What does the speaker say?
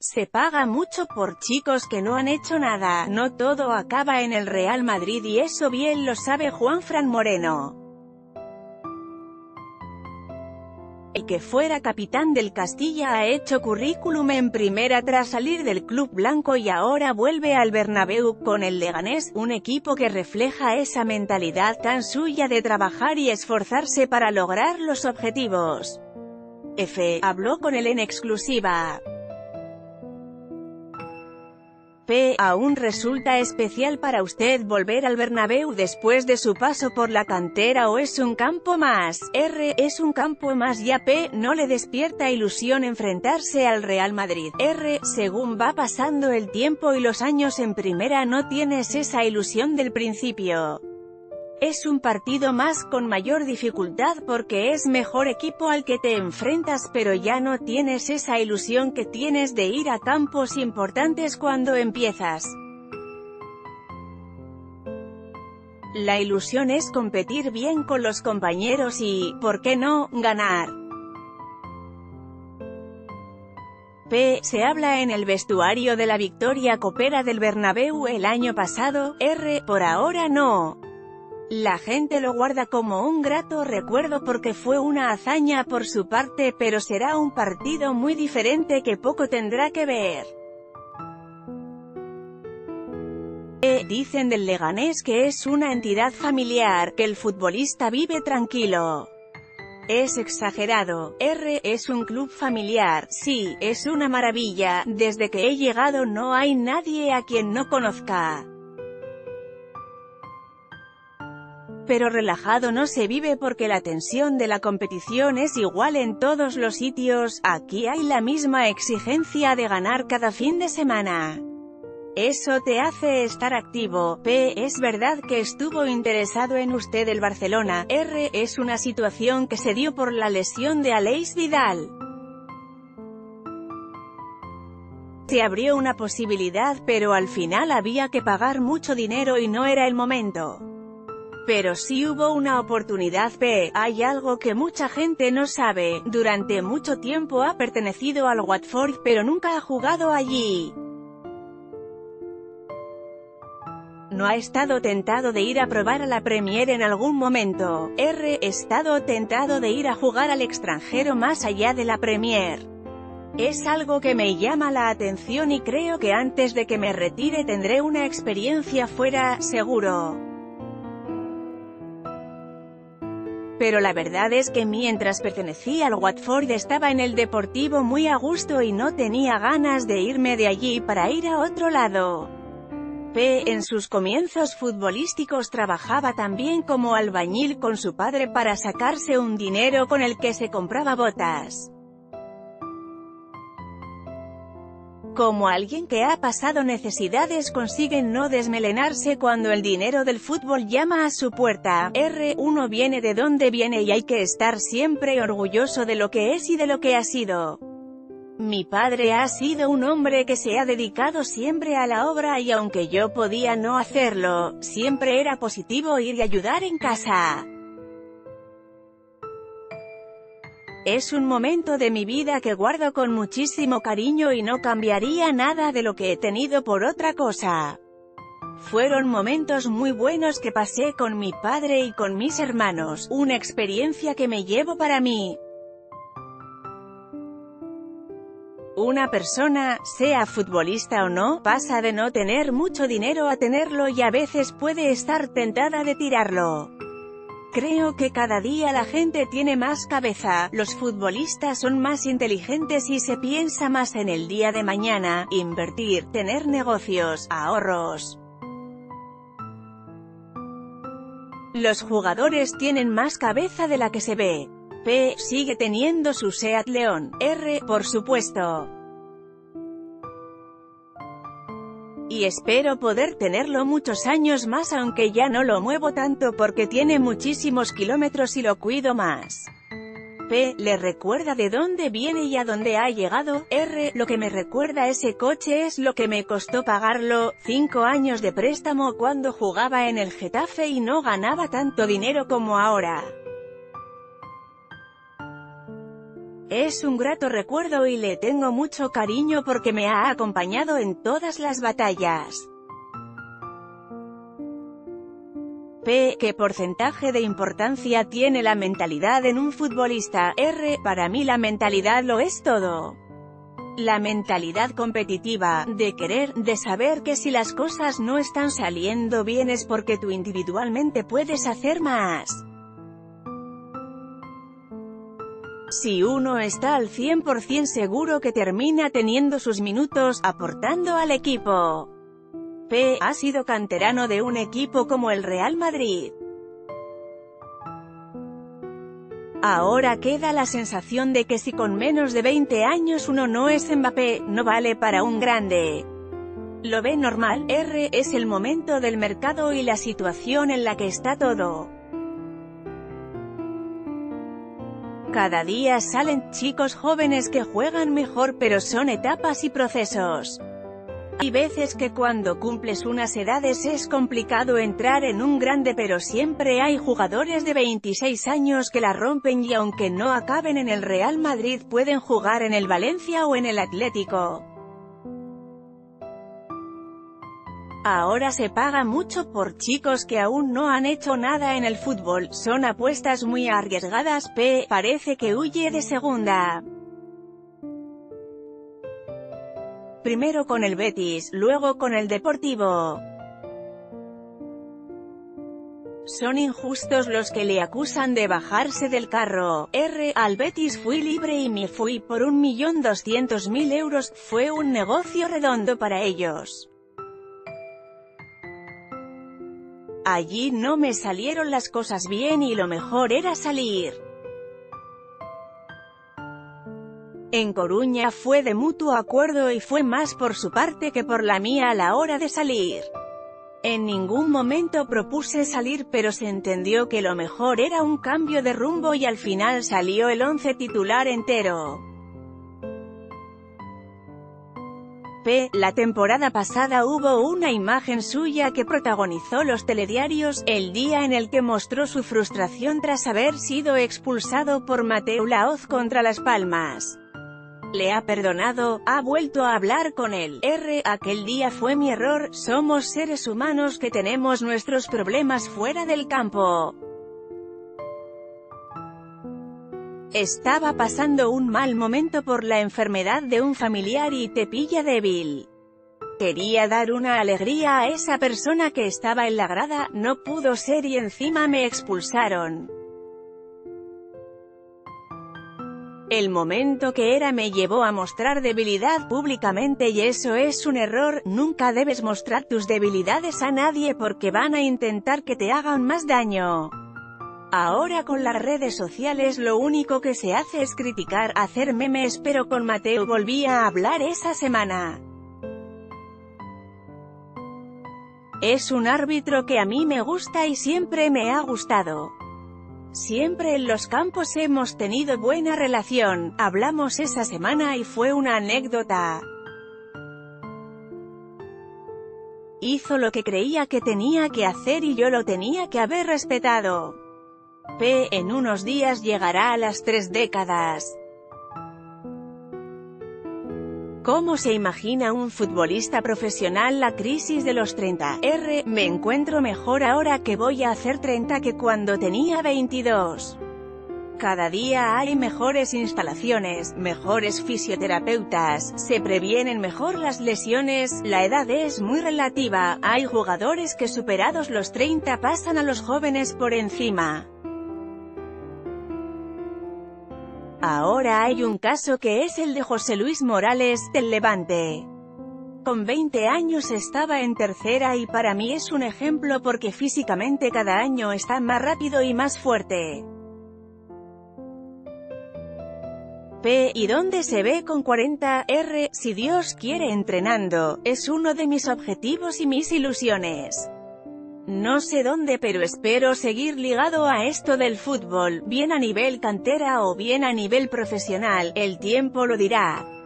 Se paga mucho por chicos que no han hecho nada, no todo acaba en el Real Madrid y eso bien lo sabe Juan Fran Moreno. El que fuera capitán del Castilla ha hecho currículum en primera tras salir del club blanco y ahora vuelve al Bernabéu con el Leganés, un equipo que refleja esa mentalidad tan suya de trabajar y esforzarse para lograr los objetivos. F. habló con él en exclusiva. P. Aún resulta especial para usted volver al Bernabéu después de su paso por la cantera o es un campo más. R. Es un campo más ya P. No le despierta ilusión enfrentarse al Real Madrid. R. Según va pasando el tiempo y los años en primera no tienes esa ilusión del principio. Es un partido más con mayor dificultad porque es mejor equipo al que te enfrentas pero ya no tienes esa ilusión que tienes de ir a campos importantes cuando empiezas. La ilusión es competir bien con los compañeros y, ¿por qué no?, ganar. P. Se habla en el vestuario de la victoria copera del Bernabéu el año pasado, R. Por ahora no. La gente lo guarda como un grato recuerdo porque fue una hazaña por su parte pero será un partido muy diferente que poco tendrá que ver. E, dicen del Leganés que es una entidad familiar, que el futbolista vive tranquilo. Es exagerado. R es un club familiar, sí, es una maravilla, desde que he llegado no hay nadie a quien no conozca. Pero relajado no se vive porque la tensión de la competición es igual en todos los sitios, aquí hay la misma exigencia de ganar cada fin de semana. Eso te hace estar activo. P. Es verdad que estuvo interesado en usted el Barcelona. R. Es una situación que se dio por la lesión de Aleix Vidal. Se abrió una posibilidad pero al final había que pagar mucho dinero y no era el momento. Pero si hubo una oportunidad P, hay algo que mucha gente no sabe, durante mucho tiempo ha pertenecido al Watford, pero nunca ha jugado allí. no ha estado tentado de ir a probar a la Premier en algún momento. R. estado tentado de ir a jugar al extranjero más allá de la Premier. Es algo que me llama la atención y creo que antes de que me retire tendré una experiencia fuera, seguro. Pero la verdad es que mientras pertenecía al Watford estaba en el Deportivo muy a gusto y no tenía ganas de irme de allí para ir a otro lado. P. En sus comienzos futbolísticos trabajaba también como albañil con su padre para sacarse un dinero con el que se compraba botas. Como alguien que ha pasado necesidades consigue no desmelenarse cuando el dinero del fútbol llama a su puerta. R. Uno viene de donde viene y hay que estar siempre orgulloso de lo que es y de lo que ha sido. Mi padre ha sido un hombre que se ha dedicado siempre a la obra y aunque yo podía no hacerlo, siempre era positivo ir y ayudar en casa. Es un momento de mi vida que guardo con muchísimo cariño y no cambiaría nada de lo que he tenido por otra cosa. Fueron momentos muy buenos que pasé con mi padre y con mis hermanos, una experiencia que me llevo para mí. Una persona, sea futbolista o no, pasa de no tener mucho dinero a tenerlo y a veces puede estar tentada de tirarlo. Creo que cada día la gente tiene más cabeza, los futbolistas son más inteligentes y se piensa más en el día de mañana, invertir, tener negocios, ahorros. Los jugadores tienen más cabeza de la que se ve. P. sigue teniendo su SEAT León. R. por supuesto. Y espero poder tenerlo muchos años más aunque ya no lo muevo tanto porque tiene muchísimos kilómetros y lo cuido más. P. Le recuerda de dónde viene y a dónde ha llegado. R. Lo que me recuerda ese coche es lo que me costó pagarlo, 5 años de préstamo cuando jugaba en el Getafe y no ganaba tanto dinero como ahora. Es un grato recuerdo y le tengo mucho cariño porque me ha acompañado en todas las batallas. P. ¿Qué porcentaje de importancia tiene la mentalidad en un futbolista? R. Para mí la mentalidad lo es todo. La mentalidad competitiva, de querer, de saber que si las cosas no están saliendo bien es porque tú individualmente puedes hacer más. Si uno está al 100% seguro que termina teniendo sus minutos, aportando al equipo. P. Ha sido canterano de un equipo como el Real Madrid. Ahora queda la sensación de que si con menos de 20 años uno no es Mbappé, no vale para un grande. Lo ve normal, R, es el momento del mercado y la situación en la que está todo. Cada día salen chicos jóvenes que juegan mejor pero son etapas y procesos. Hay veces que cuando cumples unas edades es complicado entrar en un grande pero siempre hay jugadores de 26 años que la rompen y aunque no acaben en el Real Madrid pueden jugar en el Valencia o en el Atlético. Ahora se paga mucho por chicos que aún no han hecho nada en el fútbol, son apuestas muy arriesgadas P, parece que huye de segunda. Primero con el Betis, luego con el Deportivo. Son injustos los que le acusan de bajarse del carro. R. Al Betis fui libre y me fui por un millón doscientos mil euros, fue un negocio redondo para ellos. Allí no me salieron las cosas bien y lo mejor era salir. En Coruña fue de mutuo acuerdo y fue más por su parte que por la mía a la hora de salir. En ningún momento propuse salir pero se entendió que lo mejor era un cambio de rumbo y al final salió el once titular entero. La temporada pasada hubo una imagen suya que protagonizó los telediarios, el día en el que mostró su frustración tras haber sido expulsado por Mateo Laoz contra Las Palmas. Le ha perdonado, ha vuelto a hablar con él. R. Aquel día fue mi error, somos seres humanos que tenemos nuestros problemas fuera del campo. Estaba pasando un mal momento por la enfermedad de un familiar y te pilla débil. Quería dar una alegría a esa persona que estaba en la grada, no pudo ser y encima me expulsaron. El momento que era me llevó a mostrar debilidad públicamente y eso es un error, nunca debes mostrar tus debilidades a nadie porque van a intentar que te hagan más daño. Ahora con las redes sociales lo único que se hace es criticar, hacer memes pero con Mateo volví a hablar esa semana. Es un árbitro que a mí me gusta y siempre me ha gustado. Siempre en los campos hemos tenido buena relación, hablamos esa semana y fue una anécdota. Hizo lo que creía que tenía que hacer y yo lo tenía que haber respetado. P. En unos días llegará a las tres décadas. ¿Cómo se imagina un futbolista profesional la crisis de los 30? R. Me encuentro mejor ahora que voy a hacer 30 que cuando tenía 22. Cada día hay mejores instalaciones, mejores fisioterapeutas, se previenen mejor las lesiones, la edad es muy relativa, hay jugadores que superados los 30 pasan a los jóvenes por encima. Ahora hay un caso que es el de José Luis Morales, del Levante. Con 20 años estaba en tercera y para mí es un ejemplo porque físicamente cada año está más rápido y más fuerte. P. ¿Y dónde se ve con 40? R. Si Dios quiere entrenando, es uno de mis objetivos y mis ilusiones. No sé dónde pero espero seguir ligado a esto del fútbol, bien a nivel cantera o bien a nivel profesional, el tiempo lo dirá.